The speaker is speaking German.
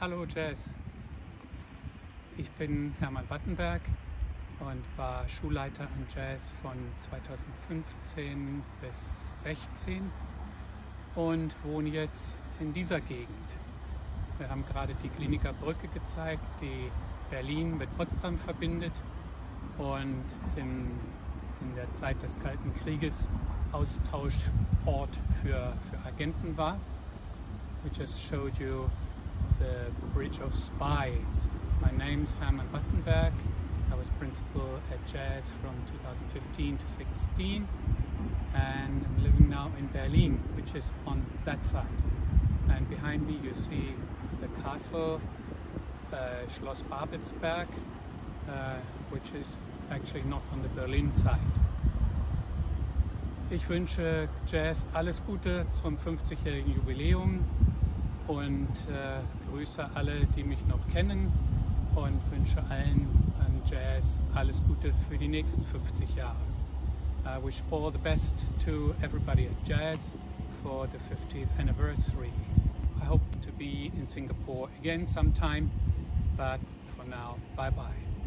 Jazz. Ich bin Hermann Battenberg und war Schulleiter an Jazz von 2015 bis 2016 und wohne jetzt in dieser Gegend. Wir haben gerade die Kliniker Brücke gezeigt, die Berlin mit Potsdam verbindet und in, in der Zeit des Kalten Krieges Austauschort für, für Agenten war. We just showed you the Bridge of Spies. My name's Hermann Battenberg. I was principal at Jazz from 2015 to 16 and I'm living now in Berlin, which is on that side. And behind me you see the castle uh, Schloss Babelsberg, uh, which is actually not on the Berlin side. Ich wünsche Jazz alles Gute zum 50-jährigen Jubiläum und äh, grüße alle, die mich noch kennen und wünsche allen an Jazz alles Gute für die nächsten 50 Jahre. I wish all the best to everybody at Jazz for the 50th anniversary. I hope to be in Singapore again sometime, but for now, bye bye.